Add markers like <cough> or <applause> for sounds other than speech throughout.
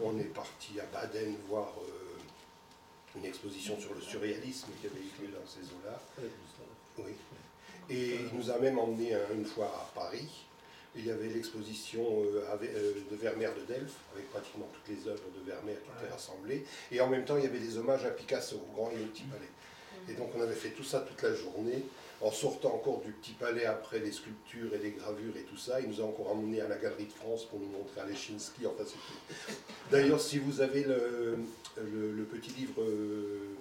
On est parti à Baden voir euh, une exposition sur le surréalisme qui avait eu lieu dans ces eaux-là. Oui. Et il nous a même emmené une fois à Paris. Il y avait l'exposition euh, euh, de Vermeer de Delft, avec pratiquement toutes les œuvres de Vermeer qui étaient rassemblées. Et en même temps, il y avait des hommages à Picasso, au Grand et au Petit Palais. Et donc on avait fait tout ça toute la journée, en sortant encore du Petit Palais après les sculptures et les gravures et tout ça. Il nous a encore emmenés à la Galerie de France pour nous montrer Alechinsky. Enfin, D'ailleurs, si vous avez le, le, petit livre euh,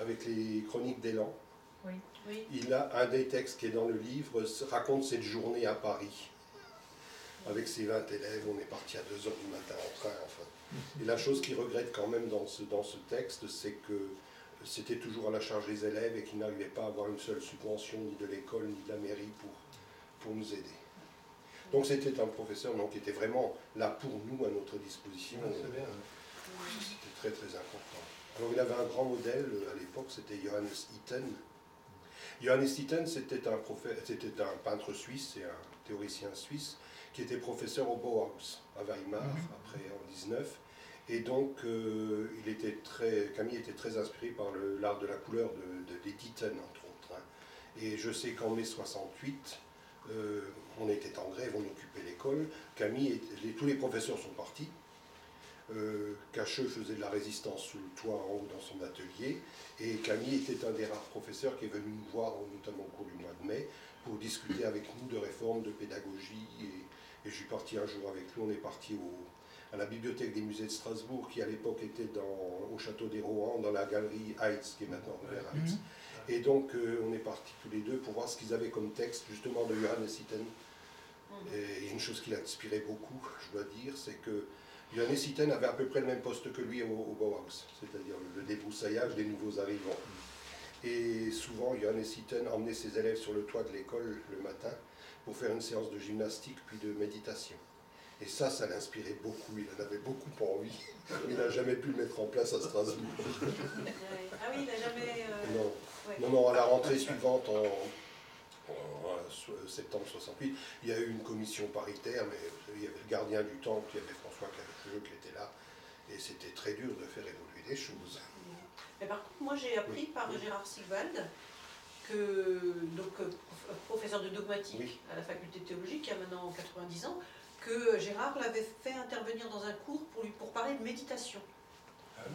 avec les chroniques d'élan, il a un des textes qui est dans le livre, raconte cette journée à Paris. Avec ses 20 élèves, on est parti à 2h du matin en train. Enfin. Et la chose qu'il regrette quand même dans ce, dans ce texte, c'est que c'était toujours à la charge des élèves et qu'ils n'arrivaient pas à avoir une seule subvention, ni de l'école, ni de la mairie pour, pour nous aider. Donc c'était un professeur donc, qui était vraiment là pour nous, à notre disposition. C'était très très important. Alors il avait un grand modèle à l'époque, c'était Johannes Itten, Johannes Itten, c'était un, un, peintre suisse et un théoricien suisse qui était professeur au Bauhaus à Weimar, mhm. après en 19. Et donc, euh, il était très, Camille était très inspiré par l'art de la couleur de, de, entre autres. Hein. Et je sais qu'en mai 68, euh, on était en grève, on occupait l'école. Camille, tous les professeurs sont partis. Euh, Cacheux faisait de la résistance sous le toit en haut dans son atelier, et Camille était un des rares professeurs qui est venu nous voir, notamment au cours du mois de mai, pour discuter avec nous de réformes, de pédagogie, et, je suis parti un jour avec lui, on est parti à la bibliothèque des musées de Strasbourg, qui à l'époque était dans, au château des Rohan, dans la galerie Heitz, qui est maintenant vers Heitz. Mhm. Et donc euh, on est partis tous les deux pour voir ce qu'ils avaient comme texte, justement, de Johannes Sitten. Mhm. Et une chose qui l'a inspiré beaucoup, je dois dire, c'est que Johannes Itten avait à peu près le même poste que lui au, au Bauhaus, c'est-à-dire le, débroussaillage des nouveaux arrivants. Et souvent, Johannes Itten emmenait ses élèves sur le toit de l'école le matin pour faire une séance de gymnastique puis de méditation. Et ça, ça l'inspirait beaucoup, il en avait beaucoup envie. Il n'a jamais pu le mettre en place à Strasbourg. Ah oui, il n'a jamais... Euh, non. non, non, à la rentrée suivante, en, en septembre 68, il y a eu une commission paritaire, mais il y avait le gardien du temple, il y avait François Calfeu qui était là, et c'était très dur de faire évoluer les choses. Mais par contre, moi j'ai appris par Gérard Sigwald, que, donc, euh, professeur de dogmatique à la faculté de théologie, qui a maintenant 90 ans, que Gérard l'avait fait intervenir dans un cours pour, lui, pour parler de méditation.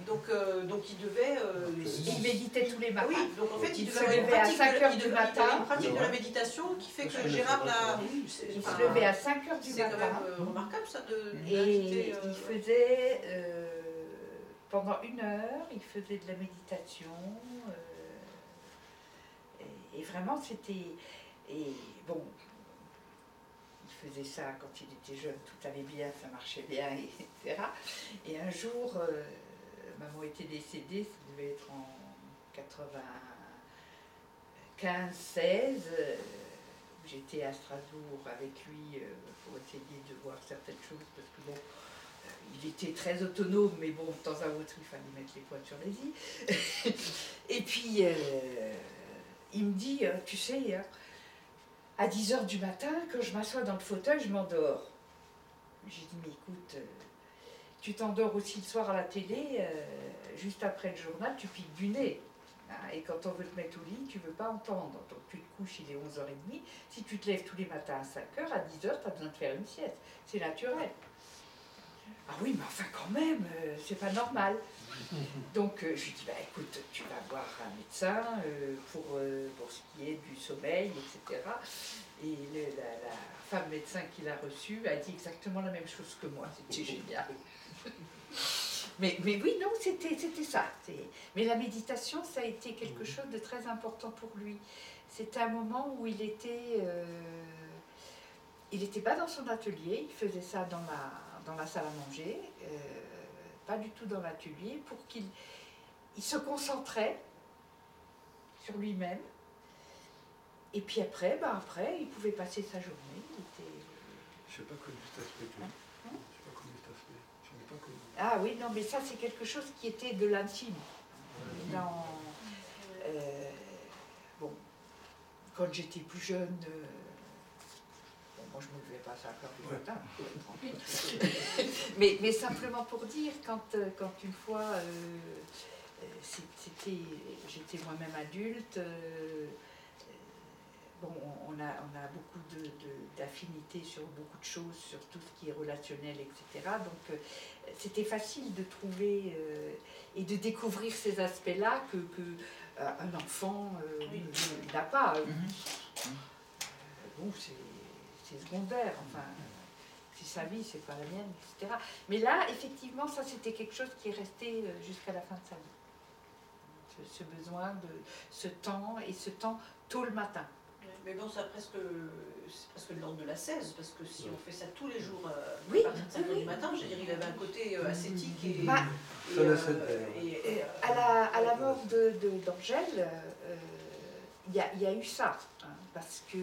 Donc, euh, donc il devait. Euh, il méditait tous les matins. Oui, donc en fait il, devait avoir une pratique, de, il matin. une pratique de la méditation qui fait que Gérard l'a. Il se levait à 5 h du matin. C'est quand même euh, remarquable ça de. Et il faisait. pendant une heure, il faisait de la méditation. et, vraiment c'était. Et bon, faisait ça quand il était jeune, tout allait bien, ça marchait bien, <laughs> etc. Et un jour, maman était décédée, ça devait être en 95, 16. J'étais à Strasbourg avec lui euh, pour essayer de voir certaines choses parce que bon, euh, il était très autonome, mais bon, de temps à autre, il fallait mettre les points sur les i. <laughs> Et puis, euh, il me dit, tu sais, hein, à 10h du matin, quand je m'assois dans le fauteuil, je m'endors. J'ai dit, mais écoute, tu t'endors aussi le soir à la télé, euh, juste après le journal, tu piques du nez. Hein, et quand on veut te mettre au lit, tu ne veux pas entendre. Donc tu te couches, il est 11h30. Si tu te lèves tous les matins à 5h, à 10h, tu as besoin de faire une sieste. C'est naturel. Ah oui, mais enfin quand même, euh, c'est pas normal. Donc euh, je lui dis, bah, écoute, tu vas voir un médecin pour, pour ce qui est sommeil, etc. Et la, femme médecin qui l'a reçue a dit exactement la même chose que moi. C'était génial. <laughs> mais, mais oui, non, c'était ça. Mais la méditation, ça a été quelque chose de très important pour lui. C'était un moment où il était... Euh, il n'était pas dans son atelier, il faisait ça dans la, dans la salle à manger, euh, pas du tout dans l'atelier, pour qu'il il se concentrait sur lui-même. Et puis après, bah après, il pouvait passer sa journée. Il était... Je ne sais pas connu cet aspect. Hein? Hein? Je pas connu cet aspect. Ah oui, non, mais ça, c'est quelque chose qui était de l'intime. Dans, euh, bon, quand j'étais plus jeune, euh, moi moi, je ne me levais pas à 5 heures du matin, <laughs> mais, mais simplement pour dire, quand, euh, quand une fois, euh, c'était, j'étais moi-même adulte, bon, on a, on a beaucoup de, d'affinités sur beaucoup de choses, sur tout ce qui est relationnel, etc. Donc, c'était facile de trouver et de découvrir ces aspects-là que, que un enfant n'a pas. Mm-hmm. bon, c'est secondaire, enfin, c'est sa vie, c'est pas la mienne, etc. Mais là, effectivement, ça c'était quelque chose qui est resté euh, jusqu'à la fin de sa vie. Ce, besoin de ce temps, et ce temps tôt le matin. Mais bon, c'est presque, presque l'ordre de la 16, parce que si on fait ça tous les jours euh, oui, à partir de 5 heures du matin, je veux dire, il avait un côté euh, ascétique et. Bah, à, la, à la mort d'Angèle, de, il y, a, y, a eu ça, hein, parce que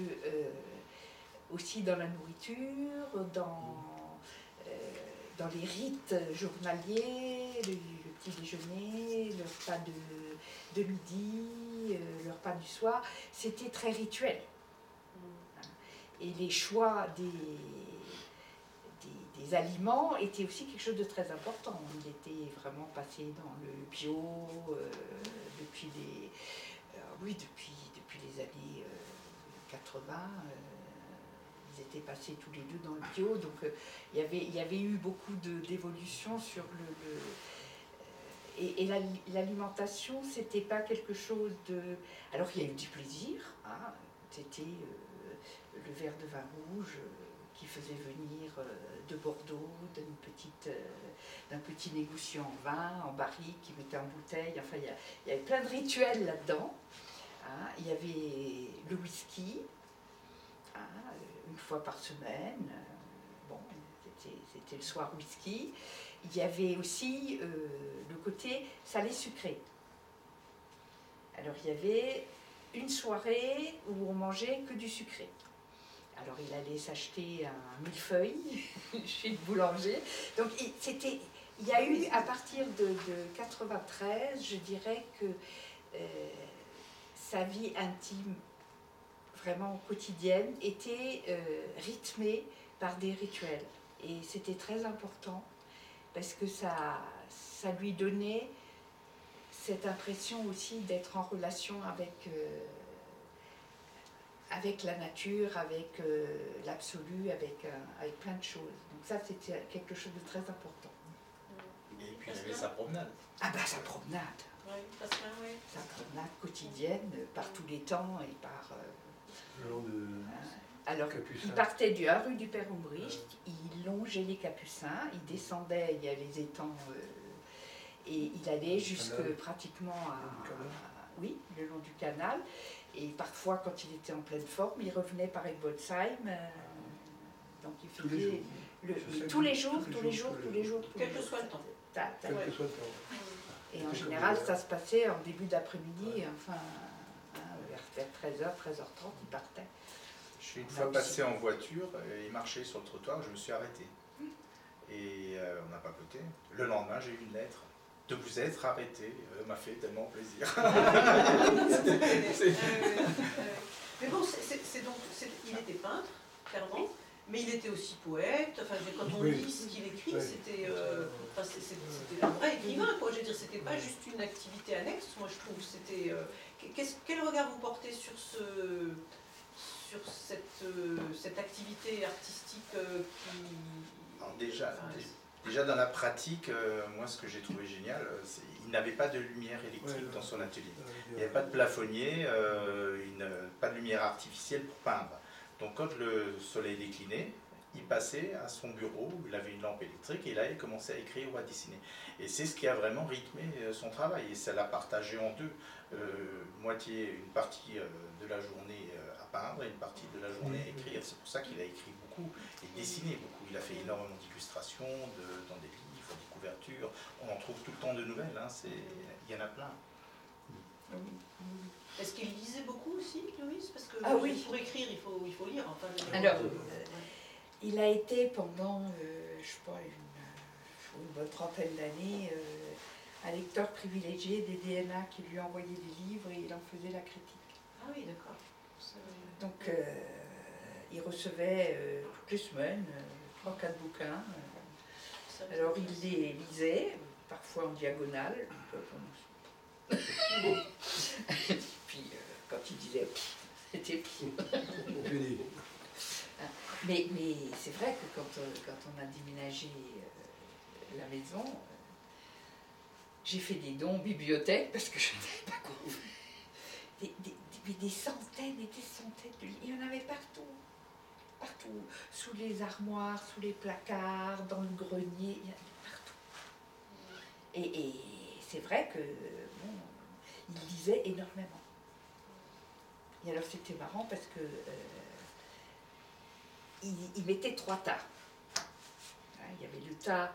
aussi dans la nourriture, dans, euh, dans les rites journaliers, le, petit déjeuner, le repas de, de midi, euh, le repas du soir, c'était très rituel. Mm. Et les choix des, des, aliments étaient aussi quelque chose de très important. Il était vraiment passé dans le bio euh, depuis, les, oui, depuis, depuis les années 80 étaient passés tous les deux dans le bio, donc euh, il, y avait, il y avait eu beaucoup d'évolution sur le. Euh, et, et l'alimentation, c'était pas quelque chose de. Alors il y a eu du plaisir, hein, c'était euh, le verre de vin rouge qui faisait venir de Bordeaux, d'un petit négociant en vin, en barrique, qui mettait en bouteille. Enfin, il y, avait plein de rituels là-dedans. Hein. Il y avait le whisky, une fois par semaine. C'était le soir whisky. Il y avait aussi euh, le côté salé-sucré. Alors il y avait une soirée où on mangeait que du sucré. Alors il allait s'acheter un millefeuille <laughs> chez le boulanger. Donc c'était, il y a eu à partir de, 93, je dirais que euh, sa vie intime vraiment quotidienne était euh, rythmée par des rituels. Et c'était très important parce que ça, ça lui donnait cette impression aussi d'être en relation avec, euh, avec la nature, avec euh, l'absolu, avec, avec plein de choses. Donc ça, c'était quelque chose de très important. Et puis il avait sa promenade. Ah bah sa promenade. Oui, Sa promenade quotidienne par tous les temps et par... Alors, il partait du rue du Père Aubricht, il longeait les Capucins, il descendait, il y a les étangs, euh, et il allait jusque pratiquement à, oui, le long du canal. Et parfois, quand il était en pleine forme, il revenait par Egbolsheim. Euh, donc il faisait tous les jours, le, tous, les jours, tous les jours, tous les jours, quel que soit le temps. Et en général, ça se passait en début d'après-midi, enfin vers 13h, 13h30, il partait. Je suis une fois passé en voiture, et il marchait sur le trottoir, je me suis arrêté. Et euh, on n'a pas coté. Le lendemain, j'ai eu une lettre. De vous être arrêté euh, m'a fait tellement plaisir. <laughs> Mais bon, c'est donc, il était peintre, clairement. Mais il était aussi poète. Enfin, quand on lit ce qu'il écrit, c'était euh, un vrai écrivain. Quoi. Je veux dire, c'était pas juste une activité annexe. Moi, je trouve. C'était. Euh, quel regard vous portez sur ce, sur cette, euh, cette activité artistique qui. déjà, déjà dans la pratique, moi, ce que j'ai trouvé génial, c'est il n'avait pas de lumière électrique dans son atelier. Il n'y avait pas de plafonnier, une, pas de lumière artificielle pour peindre. Donc quand le soleil déclinait, il passait à son bureau, il avait une lampe électrique et là il commençait à écrire ou à dessiner. Et c'est ce qui a vraiment rythmé euh, son travail et ça l'a partagé en deux. Euh, moitié, une partie euh, de la journée peindre et une partie de la journée à écrire. C'est pour ça qu'il a écrit beaucoup et dessiné beaucoup. Il a fait énormément d'illustrations dans des livres, des couvertures. On en trouve tout le temps de nouvelles, hein. il y en a plein. Est-ce qu'il lisait beaucoup aussi, Louise Parce que ah, oui. pour écrire, il faut, il faut lire. Enfin, Alors, euh, il a été pendant, euh, je sais pas, une, une bonne trentaine d'années, euh, un lecteur privilégié des DNA qui lui envoyait des livres et il en faisait la critique. Ah oui, d'accord. Donc, il recevait euh, toutes les semaines euh, trois, quatre bouquins. euh. Alors il les lisait, parfois en diagonale. <laughs> <laughs> Puis euh, quand il disait c'était pff. Fini. Mais, mais c'est vrai que quand, euh, quand on a déménagé euh, la maison, euh, j'ai fait des dons bibliothèque parce que je n'avais pas compris. Des, centaines et des centaines de livres. Il y en avait partout. Partout. Sous les armoires, sous les placards, dans le grenier, il y en avait partout. Et, et c'est vrai que bon, il lisait énormément. Et alors c'était marrant parce que euh, il, il mettait trois tas. Hein, Il y avait le tas,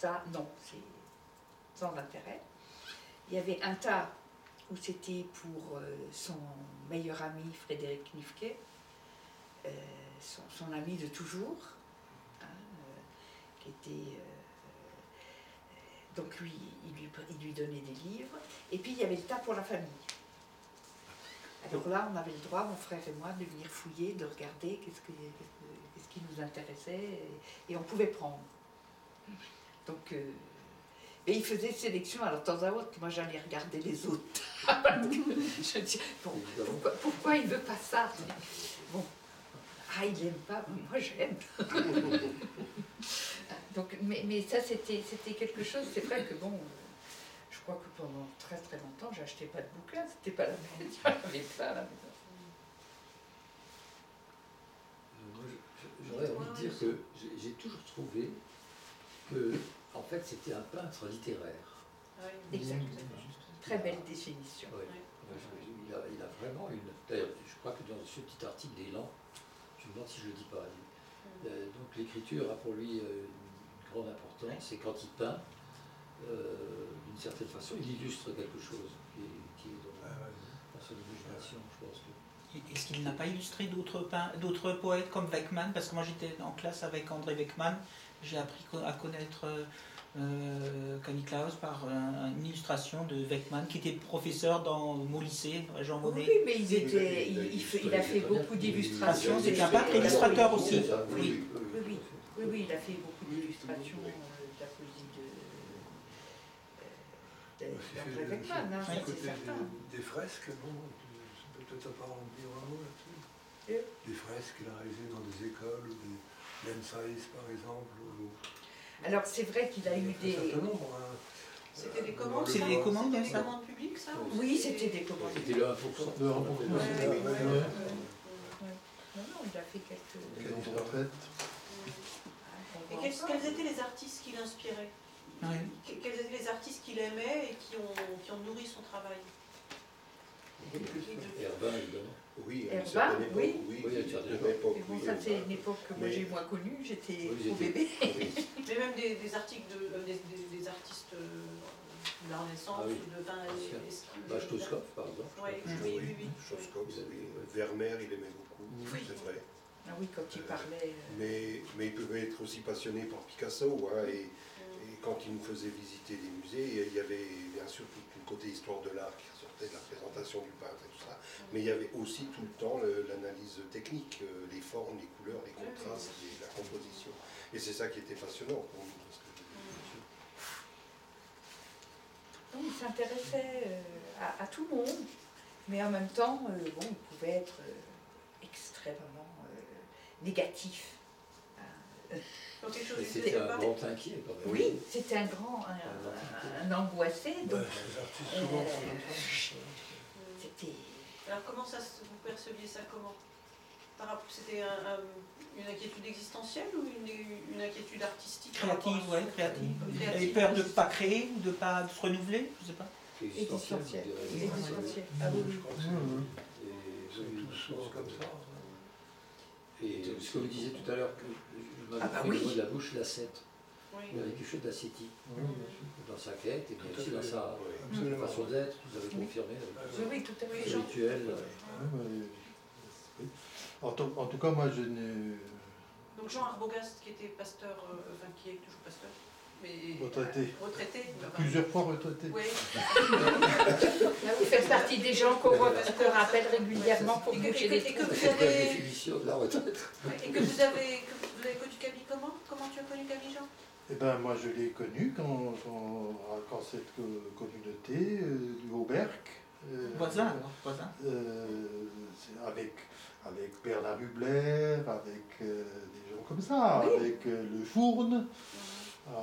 tas, non, c'est sans intérêt. Il y avait un tas où c'était pour euh, son meilleur ami Frédéric Nifke, euh, son, ami de toujours, hein, euh, qui était. donc lui il, lui, donnait des livres. Et puis il y avait le tas pour la famille. Alors là, on avait le droit, mon frère et moi, de venir fouiller, de regarder qu'est-ce, que- qu'est-ce que- qu'est-ce qui nous intéressait, et, on pouvait prendre. Donc, euh, mais il faisait sélection, alors de temps à autre, moi j'allais regarder les autres. Je dis, bon, pourquoi, pourquoi il veut pas ça Bon, ah, il n'aime pas, moi j'aime. <laughs> Donc, mais, mais ça, c'était, c'était quelque chose, c'est vrai que bon, euh, je crois que pendant très très longtemps, j'achetais pas de bouquins, c'était pas la peine, pas à la maison. Moi, je- J'aurais envie de dire que j'ai- toujours trouvé que, en fait, c'était un peintre littéraire. Exact. Très belle définition. Ouais. Il, a, il a vraiment une. D'ailleurs, je crois que dans ce petit article d'élan, je me demande si je le dis pas. il- euh, donc l'écriture a pour lui euh, une grande importance et quand il peint, euh, d'une certaine façon, il illustre quelque chose qui est, qui est dans, dans son imagination, je pense. Que... Est-ce qu'il n'a pas illustré d'autres poètes comme Weckmann? Parce que moi j'étais en classe avec André Weckmann, j'ai appris à connaître euh, euh, Klaus par euh, une illustration de Weckmann qui était professeur dans mon lycée, Jean Monnet. Oui, mais il, était, il, il fait- il a fait beaucoup d'illustrations. C'est un peintre illustrateur aussi. Oui, Oui. oui, oui, Oui, oui, oui, oui, il a fait beaucoup d'illustrations euh, de la poésie de, hein, c'est certain. des, des fresques, bon, peut-être pas en dire un mot là-dessus? Euh? Des fresques qu'il a réalisées dans des écoles, ou des Lensize par exemple, ou Alors c'est vrai qu'il a eu des... hein. C'était des Euh, commandes des commandes, C'était des ça commandes publiques, ça ou Oui, c'était des commandes. C'était le 1%. Le 1%. Ouais, Ouais, ouais, ouais, ouais, ouais. ouais. Non, non, il a fait quelques... Et quels, quels étaient les artistes qui l'inspiraient? Quels étaient les artistes qu'il aimait et qui ont, qui ont nourri son travail? Herbin, évidemment. Oui, à une Herbin, certaine époque, oui. oui. Oui, à une à certaine une époque, Et bon, oui, ça c'est une époque que moi j'ai moins connue, j'étais Oui, au bébé. <laughs> Oui. Mais même des, des articles de, euh, des, des- des artistes euh, de la Renaissance Ah de qu'il- Bah, Stoskov, par exemple. Oui, oui, oui. Oui. Vermeer, il aimait beaucoup, Oui. c'est vrai. Ah oui, quand il Euh, parlait... euh, Mais, mais il pouvait être aussi passionné par Picasso. hein, et, et quand il nous faisait visiter des musées, il y avait bien sûr tout le côté histoire de l'art qui de la présentation du peintre et tout ça. Mais il y avait aussi tout le temps le- l'analyse technique, euh, les formes, les couleurs, les contrastes, la composition. Et c'est ça qui était passionnant pour nous. parce que- Non, il s'intéressait euh, à, à tout le monde, mais en même temps, euh, bon, il pouvait être euh, extrêmement euh, négatif. Euh, Quelque chose Et c'était un grand inquiet quand même. oui, c'était un grand, un, un angoissé, Ouais, donc euh, souvent c'était... Alors comment ça, se- vous perceviez ça comment? Par rapport- C'était un- un- une inquiétude existentielle ou une, une inquiétude artistique Créative, ouais, son- créative. Avait Créative. peur de ne pas créer ou de ne pas se renouveler, je sais pas. Existentiel, je Existentiel. dirais. Existentiel. Ah oui, oui. Je crois que c'est- Et, oui, souvent pense comme ça. Et ce que vous disiez tout à l'heure, Ah bah au oui. niveau de la bouche, l'acette. Oui. Il y avait quelque chose d'ascétique dans sa quête et bien aussi dans sa façon d'être, vous avez confirmé Oui, oui, tout à fait. Oui. En, tout, en tout cas, moi, je n'ai. Donc Jean Arbogast qui était pasteur, euh, enfin qui est toujours pasteur. Mais, Retraité. retraité. Plusieurs fois retraité. Oui. Là, vous faites partie des gens qu'on qu'on rappelle régulièrement pour Et que- bouger et que- les et que trous. vous avez- définition de la retraite? Et que vous avez, que vous avez connu Camille comment Comment tu as connu Eh ben, moi, je l'ai connu quand, quand, quand cette co- communauté euh, du Auberc. euh, Voisin, voisin. euh, avec, avec Bernard Hubler, avec euh, des gens comme ça, Oui. avec euh, Le Fourne,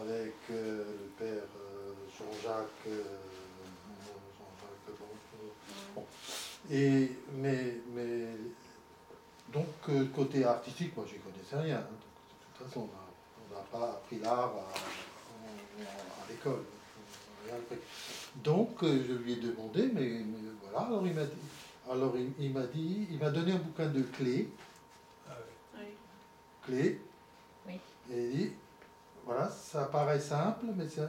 avec euh, le père euh, Jean-Jacques. Jean-Jacques, bon, bon. Et, mais, mais donc, euh, côté artistique, moi, j'y connaissais rien. hein. Donc, de toute façon, on n'a pas appris l'art à, l'école. Donc, euh, je lui ai demandé, mais, mais voilà, alors il m'a dit, alors il, il m'a dit, il m'a donné un bouquin de clés, Ah Oui. clés, Oui. et il dit, voilà, ça paraît simple, mais c'est...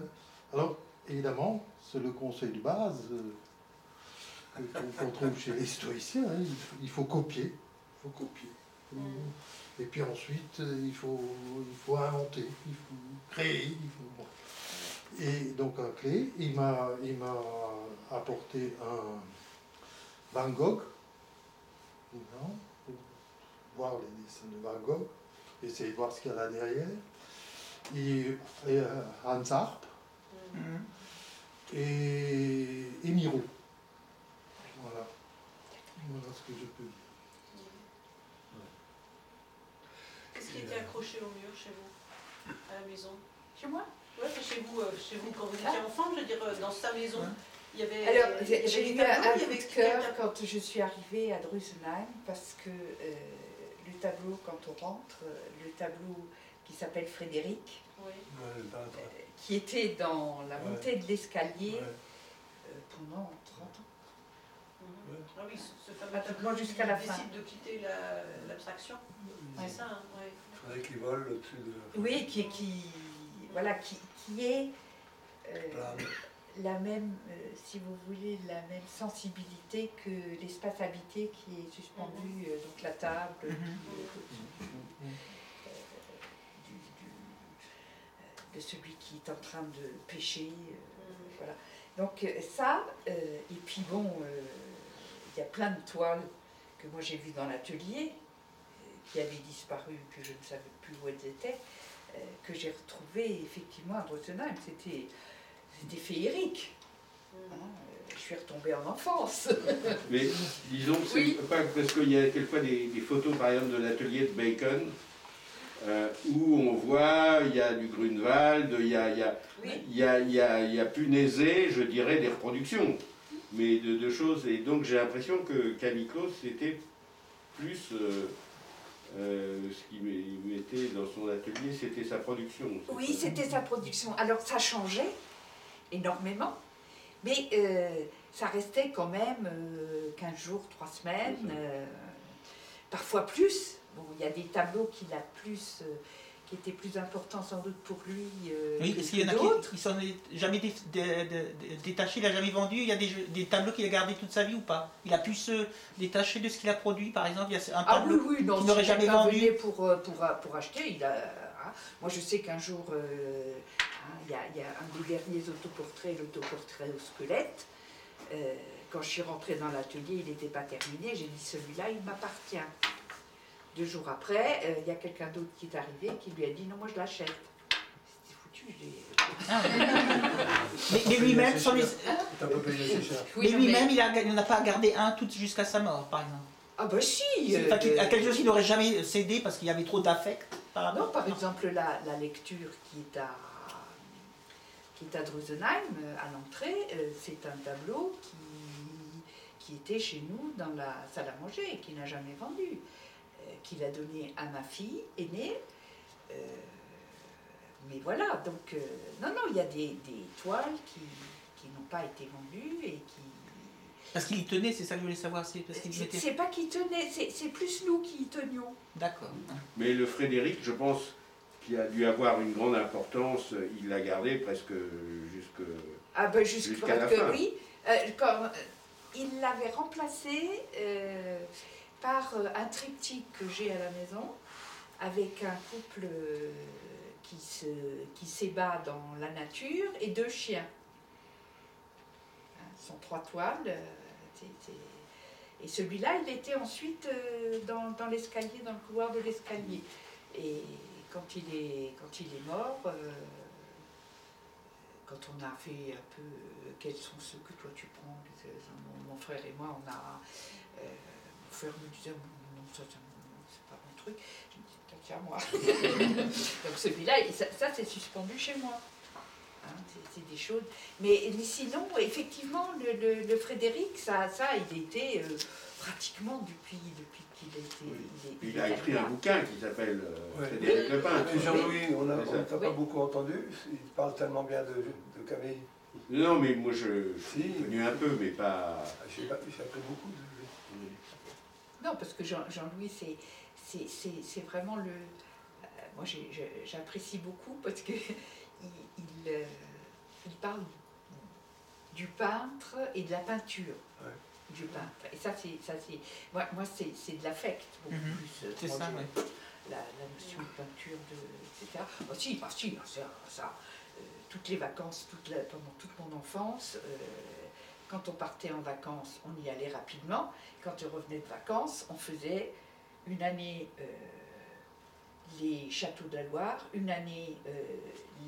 Alors, évidemment, c'est le conseil de base euh, que- qu'on qu'on trouve chez les stoïciens, hein, il, faut- il faut copier, il faut copier. Et puis ensuite, euh, il faut, il faut inventer, il faut créer, il faut... Et donc un clé, il m'a, il m'a apporté un Van Gogh, non, pour voir les dessins de Van Gogh, essayer de voir ce qu'il y a là derrière, et, et, euh, Hans Arp Mhm. et, et Miro. Voilà. Voilà ce que je peux dire. Qu'est-ce qui était accroché au mur chez vous À la maison Chez moi Ouais, chez vous, euh, chez vous quand vous étiez enfant, je veux dire, euh, dans sa maison, Ouais. il y avait. Alors, j'ai eu tableaux, un coup de cœur quand je suis arrivée à Drusenheim parce que euh, le tableau, quand on rentre, euh, le tableau qui s'appelle Frédéric, Oui. Euh, qui était dans la Ouais. montée de l'escalier Ouais. euh, pendant 30 ans. Mhm. Ah oui, ce, fameux jusqu'à qui la fin. décide de quitter la- l'abstraction. C'est ça, hein, ouais. Il faudrait qu'il vole au-dessus de. Oui, qui, qui, voilà, qui, qui est euh, la même, euh, si vous voulez, la même sensibilité que l'espace habité qui est suspendu, euh, donc la table, Mhm. qui- euh, du- du- euh, de celui qui est en train de pêcher. euh, Mhm. voilà. Donc ça, euh, et puis bon, euh, il y a plein de toiles que moi j'ai vues dans l'atelier, qui avaient disparu, que je ne savais plus où elles étaient, euh, que j'ai retrouvées effectivement à Drossenheim. C'était, c'était féerique. hein. Euh, Je suis retombée en enfance. <laughs> Mais disons que c'est Oui. pas parce qu'il y a quelquefois des, des photos, par exemple, de l'atelier de Bacon, euh, où on voit, il y a du Grunewald, il y a, il y a, Oui. il y a, il y a, il y a punaisé, je dirais, des reproductions, mais de, de choses. Et donc j'ai l'impression que Calicos, c'était plus euh, euh, ce qu'il met- mettait dans son atelier, c'était sa production. Oui, ça c'était sa production. Alors ça changeait énormément, mais euh, ça restait quand même euh, 15 jours, 3 semaines, parfois plus. Bon, il y a des tableaux qu'il a plus, qui étaient plus importants sans doute pour lui euh, Oui, parce qu'il y en a qui s'en est jamais dé- dé- dé- détaché, il n'a jamais vendu. Il y a des, des tableaux qu'il a gardés toute sa vie ou pas? Il a pu se détacher de ce qu'il a produit, par exemple. Il y a un Ah oui, tableau oui, non, qu'il n'aurait si jamais vendu. pour, euh, pour, euh, pour acheter, il a, hein. moi je sais qu'un jour, euh, hein, il y, a, il y a un des derniers autoportraits, l'autoportrait au squelette. euh, quand je suis rentrée dans l'atelier, il n'était pas terminé. J'ai dit celui-là, il m'appartient. Deux jours après, euh, il y a quelqu'un d'autre qui est arrivé qui lui a dit non, moi je l'achète. C'était foutu. je l'ai- Ah, <laughs> mais mais lui-même, sans. Oui, mais lui-même, il a- il n'en a pas gardé un tout jusqu'à sa mort, par exemple. Ah bah si euh, à quelque chose qu'il n'aurait jamais cédé parce qu'il y avait trop d'affect par Non, par exemple, la, la lecture qui est à, qui est à Drusenheim, euh, à l'entrée, euh, c'est un tableau qui, qui était chez nous dans la salle à manger et qui n'a jamais vendu, euh, qu'il a donné à ma fille aînée. euh, mais voilà, donc, euh, non, non, il y a des, des toiles qui, qui n'ont pas été vendues et qui. Parce qu'il y tenait, c'est ça que je voulais savoir. C'est parce qu'il y C'est pas qui tenaient, c'est c'est plus nous qui y tenions. D'accord. Mais le Frédéric, je pense qu'il a dû avoir une grande importance, il l'a gardé presque jusque... Ah ben jusqu'à Jusqu'à la que fin. oui. Euh, quand, euh, il l'avait remplacé euh, par euh, un triptyque que j'ai à la maison avec un couple euh, qui, se, qui s'ébat dans la nature et deux chiens. Hein, ce sont trois toiles. euh, Et celui-là, il était ensuite euh, dans, dans l'escalier, dans le couloir de l'escalier. Et quand il est, quand il est mort, euh, quand on a fait un peu euh, quels sont ceux que toi tu prends, mon, frère et moi, on a. euh, frère me disait non, ça, ça, c'est pas mon truc. Je me dis, tiens, moi. <laughs> Donc celui-là, ça, ça, c'est suspendu chez moi. Hein, c'est, des choses. Mais, mais sinon, effectivement, le, le- le Frédéric, ça, ça, il était euh, pratiquement depuis, depuis qu'il a été. Oui. il il il a écrit un bouquin qui s'appelle euh, Ouais. Frédéric Le Peintre. Jean-Louis, on ça. t'a pas Oui. beaucoup entendu. Il parle tellement bien de, de Camille. Non, mais moi je, je Si. suis connu un peu, mais pas. Ah, J'ai pas- j'ai appris beaucoup de lui. Non, parce que Jean- Jean-Louis, c'est, c'est, c'est, c'est vraiment le. euh, moi, j'ai- j'apprécie beaucoup parce que <laughs> il, il, euh, il parle du peintre et de la peinture. Ouais. Du peintre. Et ça, c'est. Ça, c'est moi, moi c'est, c'est de l'affect, beaucoup Mhm. plus. euh, C'est moi, ça, ouais. la, la notion de peinture, de, etc. Ah si, ah si, ça, ça, euh, toutes les vacances, toute la- pendant toute mon enfance, euh, quand on partait en vacances, on y allait rapidement. Quand je revenais de vacances, on faisait une année euh, les châteaux de la Loire, une année euh,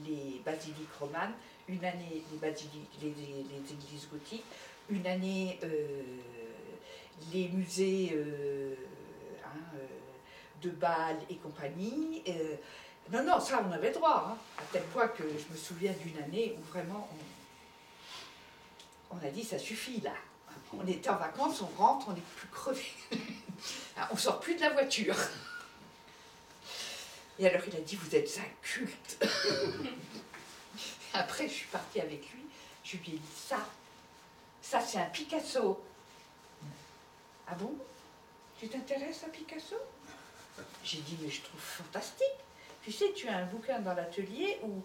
les basiliques romanes, une année les, basiliques, les, églises gothiques, une année euh, les musées hein, de Bâle et compagnie. Non, non, ça on avait droit, hein, à tel point que je me souviens d'une année où vraiment on, on a dit ça suffit là. On était en vacances, on rentre, on n'est plus crevé. <laughs> Ah, on sort plus de la voiture. Et alors il a dit vous êtes un culte. <laughs> Après je suis partie avec lui, je lui ai dit ça, ça c'est un Picasso. Ah bon? Tu t'intéresses à Picasso? J'ai dit mais je trouve fantastique. Tu sais, tu as un bouquin dans l'atelier où